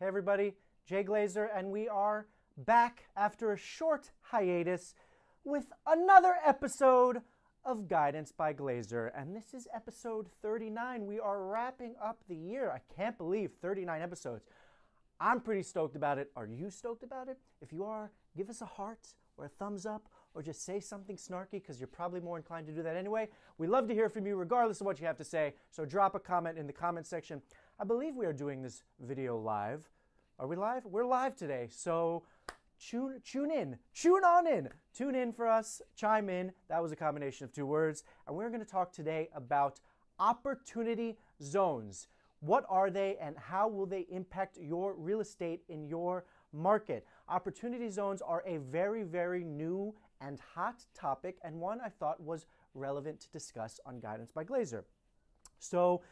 Hey, everybody, Jay Glazer, and we are back after a short hiatus with another episode of Guidance by Glazer. And this is episode 39. We are wrapping up the year. I can't believe 39 episodes. I'm pretty stoked about it. Are you stoked about it? If you are, give us a heart or a thumbs up or just say something snarky because you're probably more inclined to do that anyway. We love to hear from you regardless of what you have to say. So drop a comment in the comment section. I believe we are doing this video live. Are we live? We're live today. So tune tune in. Tune on in. Tune in for us. Chime in. That was a combination of two words. And we're going to talk today about opportunity zones. What are they and how will they impact your real estate in your market? Opportunity zones are a very, very new and hot topic and one I thought was relevant to discuss on Guidance by Glazer. So,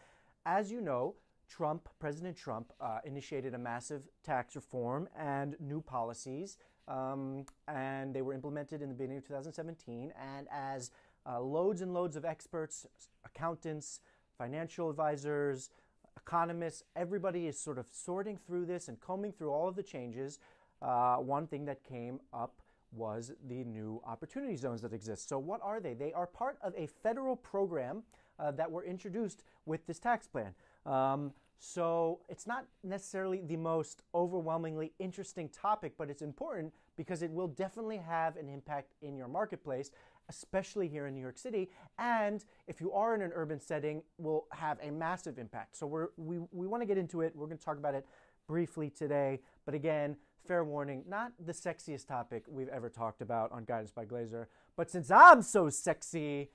as you know, Trump, President Trump, uh, initiated a massive tax reform and new policies, um, and they were implemented in the beginning of 2017. And as uh, loads and loads of experts, accountants, financial advisors, economists, everybody is sort of sorting through this and combing through all of the changes. Uh, one thing that came up was the new opportunity zones that exist. So, what are they? They are part of a federal program uh, that were introduced with this tax plan. Um, so it's not necessarily the most overwhelmingly interesting topic, but it's important because it will definitely have an impact in your marketplace, especially here in New York City. And if you are in an urban setting, will have a massive impact. So we're, we, we want to get into it. We're going to talk about it briefly today. But again, fair warning, not the sexiest topic we've ever talked about on Guidance by Glazer. But since I'm so sexy,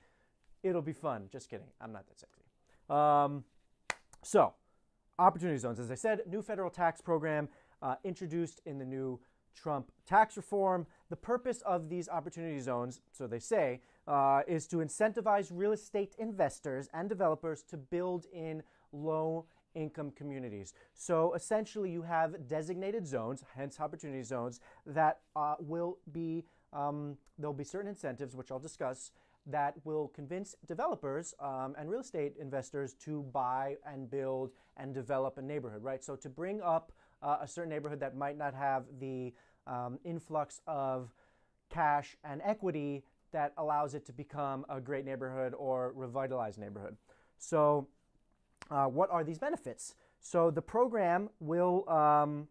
it'll be fun. Just kidding. I'm not that sexy. Um, so, opportunity zones. As I said, new federal tax program uh, introduced in the new Trump tax reform. The purpose of these opportunity zones, so they say, uh, is to incentivize real estate investors and developers to build in low income communities. So essentially, you have designated zones, hence opportunity zones, that uh, will be, um, there'll be certain incentives, which I'll discuss, that will convince developers um, and real estate investors to buy and build and develop a neighborhood, right? So to bring up uh, a certain neighborhood that might not have the um, influx of cash and equity that allows it to become a great neighborhood or revitalized neighborhood. So, uh, what are these benefits? So, the program will um,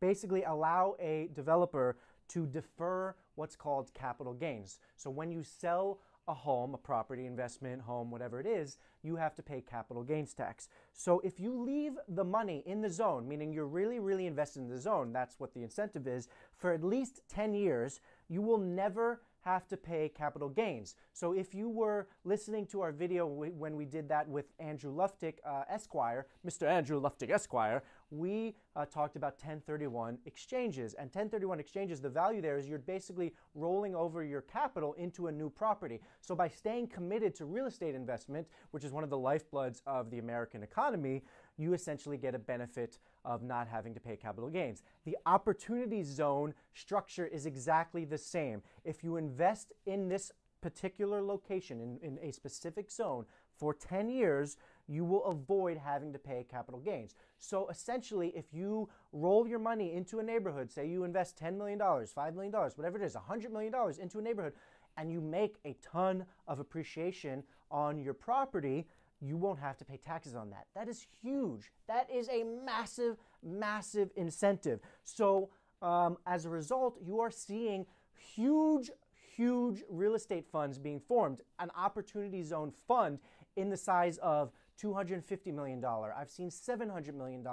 basically allow a developer to defer what's called capital gains. So, when you sell a home, a property investment, home, whatever it is, you have to pay capital gains tax. So if you leave the money in the zone, meaning you're really, really invested in the zone, that's what the incentive is, for at least 10 years, you will never have to pay capital gains. So if you were listening to our video when we did that with Andrew Luftig, uh, Esquire, Mr. Andrew Luftig, Esquire, we uh, talked about 1031 exchanges. And 1031 exchanges, the value there is you're basically rolling over your capital into a new property. So by staying committed to real estate investment, which is one of the lifebloods of the American economy, you essentially get a benefit of not having to pay capital gains. The opportunity zone structure is exactly the same. If you invest in this particular location, in, in a specific zone, for 10 years, you will avoid having to pay capital gains. So essentially, if you roll your money into a neighborhood, say you invest $10 million, $5 million, whatever it is, $100 million into a neighborhood, and you make a ton of appreciation on your property, you won't have to pay taxes on that. That is huge. That is a massive, massive incentive. So, um, as a result, you are seeing huge, huge real estate funds being formed. An opportunity zone fund in the size of $250 million. I've seen $700 million.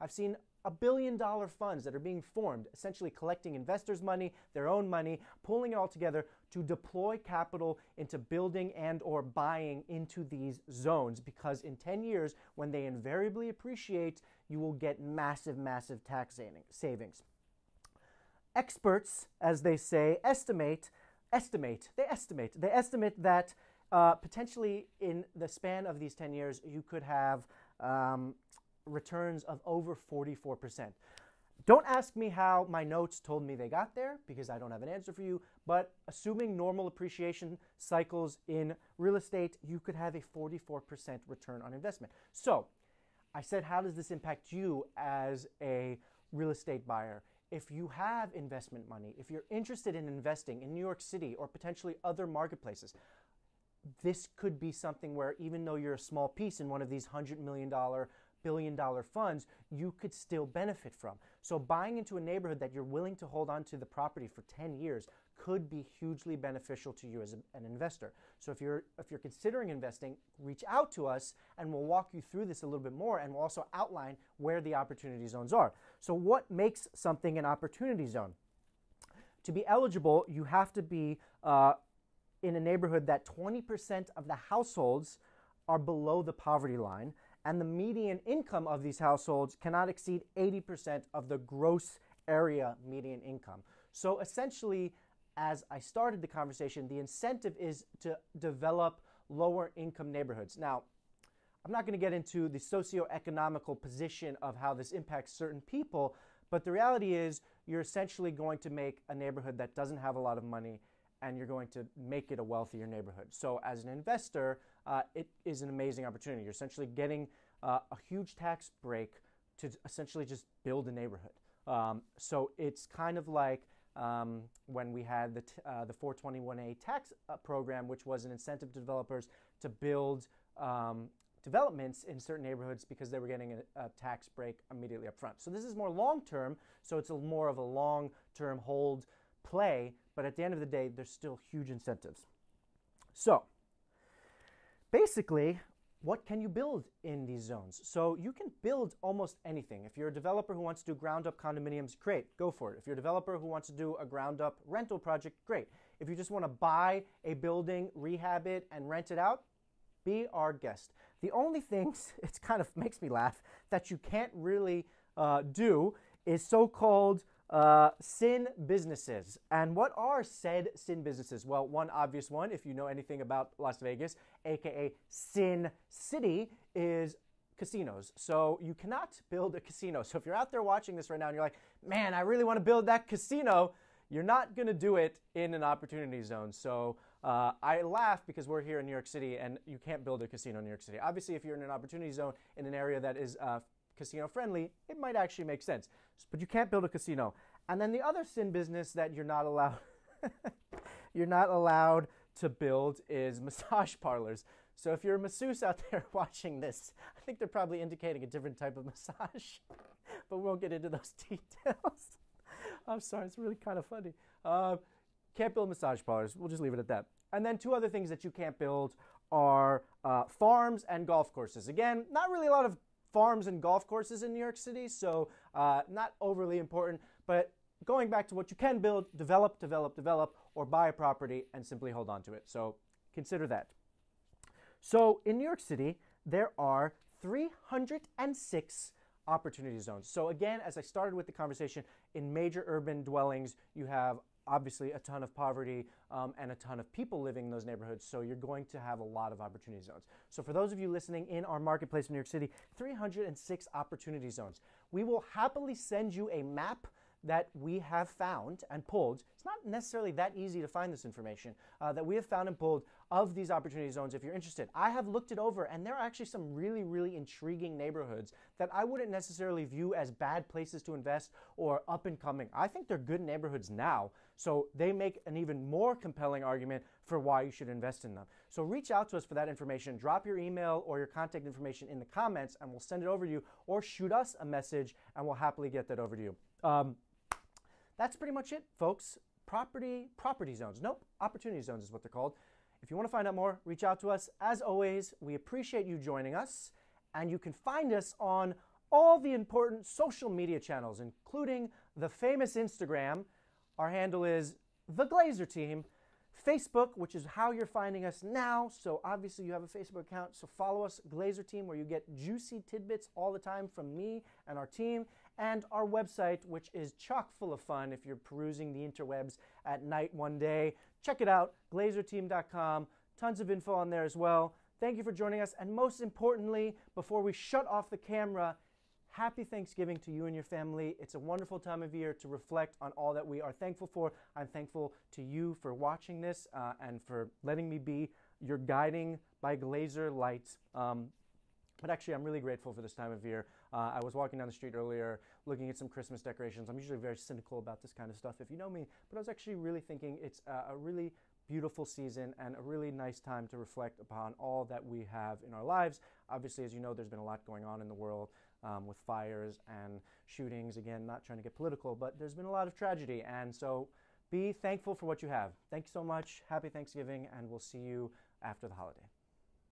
I've seen a billion dollar funds that are being formed, essentially collecting investors' money, their own money, pulling it all together to deploy capital into building and or buying into these zones because in 10 years when they invariably appreciate, you will get massive massive tax savings. Experts, as they say, estimate estimate, they estimate, they estimate that uh, potentially in the span of these 10 years, you could have um, returns of over 44%. Don't ask me how my notes told me they got there because I don't have an answer for you. But assuming normal appreciation cycles in real estate, you could have a 44% return on investment. So, I said, how does this impact you as a real estate buyer? If you have investment money, if you're interested in investing in New York City or potentially other marketplaces, this could be something where even though you're a small piece in one of these $100 million, billion dollar billion dollar funds, you could still benefit from. So buying into a neighborhood that you're willing to hold on to the property for 10 years could be hugely beneficial to you as a, an investor. So if you're if you're considering investing, reach out to us and we'll walk you through this a little bit more and we'll also outline where the opportunity zones are. So what makes something an opportunity zone? To be eligible, you have to be uh, in a neighborhood that 20% of the households are below the poverty line, and the median income of these households cannot exceed 80% of the gross area median income. So essentially, as I started the conversation, the incentive is to develop lower income neighborhoods. Now, I'm not going to get into the socioeconomical position of how this impacts certain people, but the reality is you're essentially going to make a neighborhood that doesn't have a lot of money and you're going to make it a wealthier neighborhood. So, as an investor, uh, it is an amazing opportunity. You're essentially getting uh, a huge tax break to essentially just build a neighborhood. Um, so, it's kind of like um, when we had the, uh, the 421A tax uh, program, which was an incentive to developers to build um, developments in certain neighborhoods because they were getting a, a, tax break immediately up front. So this is more long term, so it's a more of a long term hold play, but at the end of the day, there's still huge incentives. So basically, what can you build in these zones? So you can build almost anything. If you're a developer who wants to do ground up condominiums, great, go for it. If you're a developer who wants to do a ground up rental project, great. If you just want to buy a building, rehab it, and rent it out, be our guest. The only things, it kind of makes me laugh, that you can't really uh, do is so called uh, sin businesses. And what are said sin businesses? Well, one obvious one, if you know anything about Las Vegas, aka Sin City, is casinos. So you cannot build a casino. So if you're out there watching this right now and you're like, man, I really want to build that casino, you're not going to do it in an opportunity zone. So uh, I laugh because we're here in New York City and you can't build a casino in New York City. Obviously, if you're in an opportunity zone in an area that is uh, casino friendly, it might actually make sense. But you can't build a casino. And then the other sin business that you're not allowed you're not allowed to build is massage parlors. So if you're a masseuse out there watching this, I think they're probably indicating a different type of massage. but we won't get into those details. I'm sorry, it's really kind of funny. Uh, can't build massage parlors. We'll just leave it at that. And then two other things that you can't build are uh, farms and golf courses. Again, not really a lot of farms and golf courses in New York City, so uh, not overly important. But going back to what you can build, develop, develop, develop, or buy a property and simply hold on to it. So consider that. So in New York City, there are 306 opportunity zones. So again, as I started with the conversation, in major urban dwellings, you have obviously a ton of poverty um, and a ton of people living in those neighborhoods. So you're going to have a lot of opportunity zones. So for those of you listening in our marketplace in New York City, 306 opportunity zones. We will happily send you a map that we have found and pulled. It's not necessarily that easy to find this information uh, that we have found and pulled of these opportunity zones if you're interested. I have looked it over, and there are actually some really, really intriguing neighborhoods that I wouldn't necessarily view as bad places to invest or up and coming. I think they're good neighborhoods now, so they make an even more compelling argument for why you should invest in them. So reach out to us for that information. Drop your email or your contact information in the comments, and we'll send it over to you, or shoot us a message, and we'll happily get that over to you. Um, that's pretty much it, folks. Property property zones. Nope, opportunity zones is what they're called. If you want to find out more, reach out to us. As always, we appreciate you joining us, and you can find us on all the important social media channels, including the famous Instagram. Our handle is The Glazer Team. Facebook, which is how you're finding us now. So obviously you have a Facebook account. So follow us, Glazer Team, where you get juicy tidbits all the time from me and our team. And our website, which is chock full of fun if you're perusing the interwebs at night one day. Check it out, glazerteam.com. Tons of info on there as well. Thank you for joining us. And most importantly, before we shut off the camera, happy Thanksgiving to you and your family. It's a wonderful time of year to reflect on all that we are thankful for. I'm thankful to you for watching this uh, and for letting me be your guiding by Glazer lights. Um, But actually, I'm really grateful for this time of year. Uh, I was walking down the street earlier looking at some Christmas decorations. I'm usually very cynical about this kind of stuff if you know me, but I was actually really thinking it's a, a really beautiful season and a really nice time to reflect upon all that we have in our lives. Obviously, as you know, there's been a lot going on in the world um, with fires and shootings. Again, not trying to get political, but there's been a lot of tragedy. And so be thankful for what you have. Thank you so much. Happy Thanksgiving, and we'll see you after the holiday.